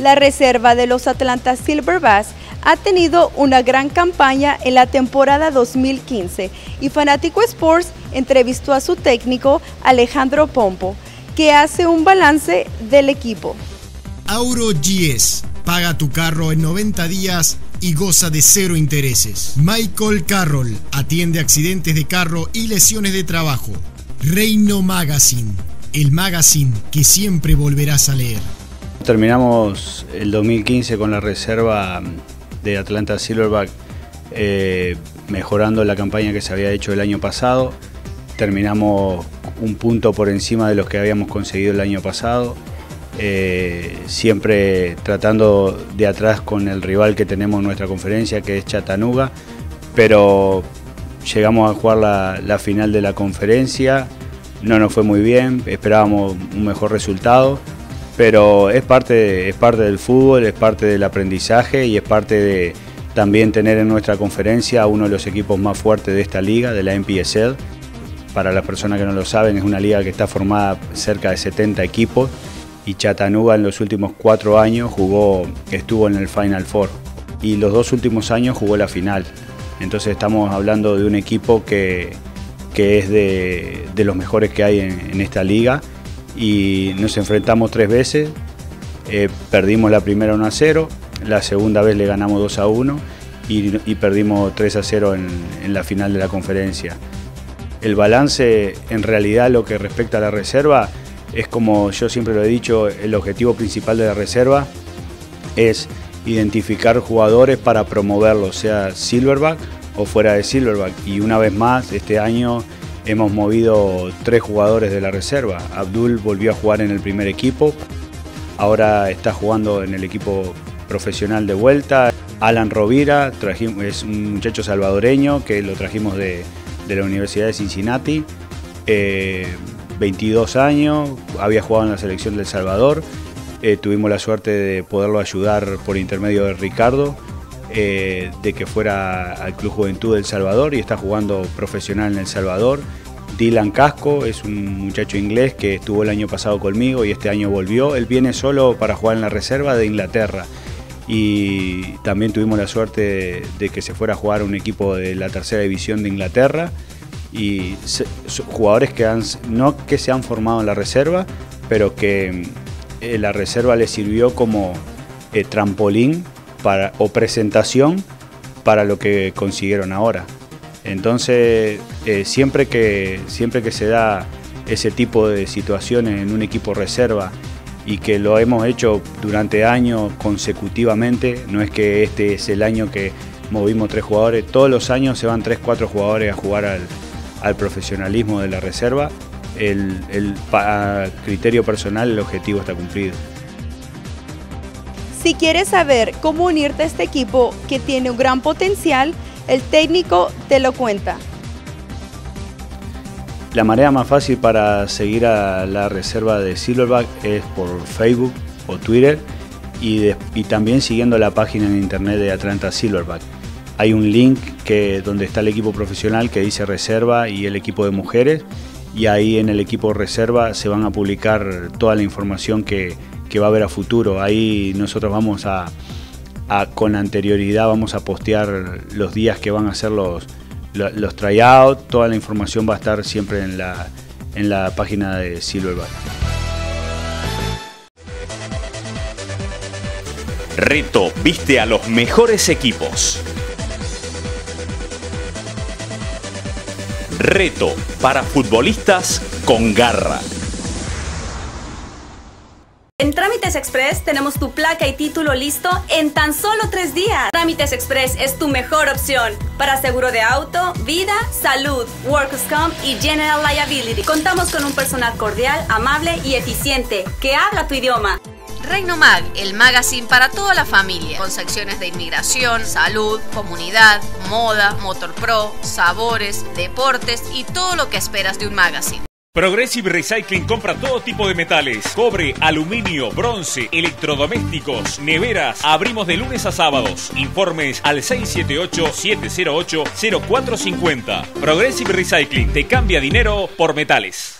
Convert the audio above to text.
La reserva de los Atlanta Silverbacks ha tenido una gran campaña en la temporada 2015 y Fanático Sports entrevistó a su técnico Alejandro Pompo, que hace un balance del equipo. Auro GS. Paga tu carro en 90 días y goza de cero intereses. Michael Carroll atiende accidentes de carro y lesiones de trabajo. Reino Magazine, el magazine que siempre volverás a leer. Terminamos el 2015 con la reserva de Atlanta Silverback eh, mejorando la campaña que se había hecho el año pasado. Terminamos un punto por encima de los que habíamos conseguido el año pasado. Eh, siempre tratando de atrás con el rival que tenemos en nuestra conferencia, que es Chattanooga, pero llegamos a jugar la, final de la conferencia, no nos fue muy bien, esperábamos un mejor resultado, pero es parte, es parte del fútbol, es parte del aprendizaje y es parte de también tener en nuestra conferencia a uno de los equipos más fuertes de esta liga, de la NPSL. Para las personas que no lo saben, es una liga que está formada cerca de 70 equipos y Chattanooga en los últimos cuatro años jugó, estuvo en el Final Four y los dos últimos años jugó la final. Entonces estamos hablando de un equipo que, es de, los mejores que hay en, esta liga y nos enfrentamos tres veces, eh, perdimos la primera 1 a 0, la segunda vez le ganamos 2 a 1 y, perdimos 3 a 0 en, en la final de la conferencia. El balance en realidad lo que respecta a la reserva es como yo siempre lo he dicho, el objetivo principal de la reserva es identificar jugadores para promoverlos, sea Silverback o fuera de Silverback. Y una vez más, este año hemos movido tres jugadores de la reserva. Abdul volvió a jugar en el primer equipo, ahora está jugando en el equipo profesional de vuelta. Alan Rovira es un muchacho salvadoreño que lo trajimos de, la Universidad de Cincinnati. Eh, 22 años, había jugado en la selección del Salvador, eh, tuvimos la suerte de poderlo ayudar por intermedio de Ricardo, eh, de que fuera al Club Juventud del Salvador y está jugando profesional en El Salvador. Dylan Casco es un muchacho inglés que estuvo el año pasado conmigo y este año volvió. Él viene solo para jugar en la reserva de Inglaterra y también tuvimos la suerte de que se fuera a jugar un equipo de la tercera división de Inglaterra y jugadores que han, no que se han formado en la reserva, pero que eh, la reserva les sirvió como eh, trampolín o presentación para lo que consiguieron ahora. Entonces, eh, siempre, que, siempre que se da ese tipo de situaciones en un equipo reserva y que lo hemos hecho durante años consecutivamente, no es que este es el año que movimos tres jugadores, todos los años se van tres, cuatro jugadores a jugar al, al profesionalismo de la reserva, el, criterio personal el objetivo está cumplido. Si quieres saber cómo unirte a este equipo que tiene un gran potencial, el técnico te lo cuenta. La manera más fácil para seguir a la reserva de Silverback es por Facebook o Twitter y, también siguiendo la página en internet de Atlanta Silverback hay un link que, donde está el equipo profesional que dice reserva y el equipo de mujeres y ahí en el equipo reserva se van a publicar toda la información que, va a haber a futuro. Ahí nosotros vamos a, con anterioridad vamos a postear los días que van a ser los, los, tryouts, toda la información va a estar siempre en la, en la página de Silverback. Reto viste a los mejores equipos. Reto para futbolistas con garra. En Trámites Express tenemos tu placa y título listo en tan solo tres días. Trámites Express es tu mejor opción para seguro de auto, vida, salud, Workers Comp y General Liability. Contamos con un personal cordial, amable y eficiente que habla tu idioma. Reino Mag, el magazine para toda la familia, con secciones de inmigración, salud, comunidad, moda, motor pro, sabores, deportes y todo lo que esperas de un magazine. Progressive Recycling compra todo tipo de metales, cobre, aluminio, bronce, electrodomésticos, neveras. Abrimos de lunes a sábados. Informes al 678-708-0450. Progressive Recycling te cambia dinero por metales.